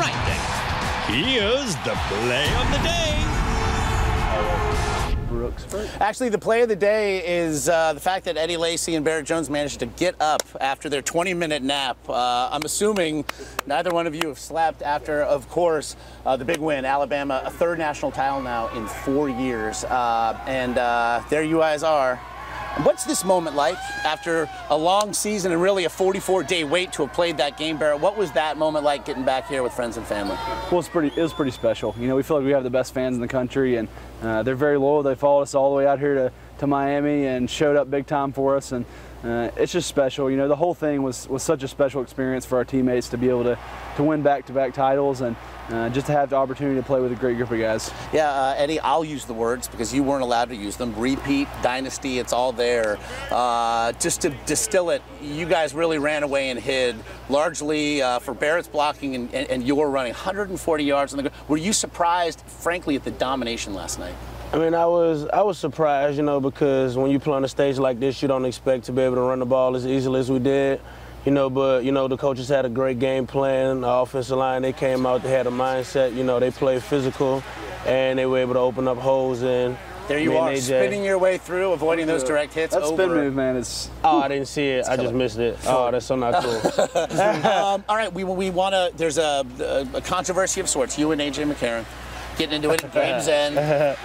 right. Here's the play of the day. Actually, the play of the day is uh, the fact that Eddie Lacy and Barrett Jones managed to get up after their 20 minute nap. Uh, I'm assuming neither one of you have slept after, of course, uh, the big win. Alabama, a third national title now in four years. Uh, and uh, there you guys are. What's this moment like after a long season and really a 44 day wait to have played that game, Barrett? What was that moment like getting back here with friends and family? Well, it's pretty. It was pretty special. You know, we feel like we have the best fans in the country, and uh, they're very loyal. They followed us all the way out here to, to Miami and showed up big time for us, and uh, it's just special. You know, the whole thing was was such a special experience for our teammates to be able to to win back-to-back titles and uh, just to have the opportunity to play with a great group of guys. Yeah, uh, Eddie, I'll use the words because you weren't allowed to use them. Repeat, dynasty, it's all there. Uh, just to distill it, you guys really ran away and hid, largely uh, for Barrett's blocking and, and, and your running. 140 yards on the ground. Were you surprised, frankly, at the domination last night? I mean, I was I was surprised, you know, because when you play on a stage like this, you don't expect to be able to run the ball as easily as we did. You know, but you know the coaches had a great game plan. The offensive line they came out, they had a mindset. You know, they played physical, and they were able to open up holes and. There you are, AJ. spinning your way through, avoiding those direct hits. That over. spin move, man, is Oh, I didn't see it. I just missed it. Oh, that's so not cool. um, all right, we, we want to. There's a, a controversy of sorts. You and AJ McCarron getting into it. Games end.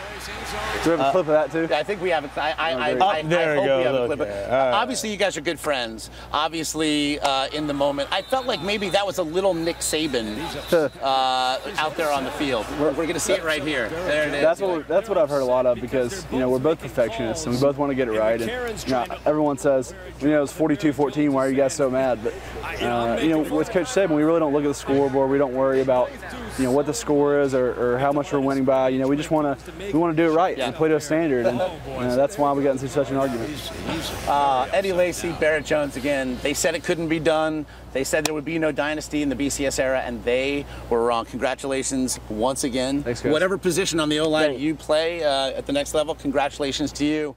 Do we have a clip of that too? I think we have. A, I, I, I, there I, Oh, there I we hope go. we have a clip. yeah. Right. Obviously, you guys are good friends. Obviously, uh, in the moment, I felt like maybe that was a little Nick Saban uh, out there on the field. We're, we're going to see it right here. There it is. That's what that's what I've heard a lot of because you know we're both perfectionists and we both want to get it right. And you know, everyone says, you know, it's 42-14. Why are you guys so mad? But uh, you know, with Coach Saban, we really don't look at the scoreboard. We don't worry about you know what the score is or, or how much we're winning by. You know, we just want to we want to do it right and play to a standard, and uh, that's why we got into such an argument. Uh, Eddie Lacy, Barrett Jones again. They said it couldn't be done. They said there would be no dynasty in the BCS era, and they were wrong. Congratulations once again. Thanks. Whatever position on the O line Thank- you play uh, at the next level, congratulations to you.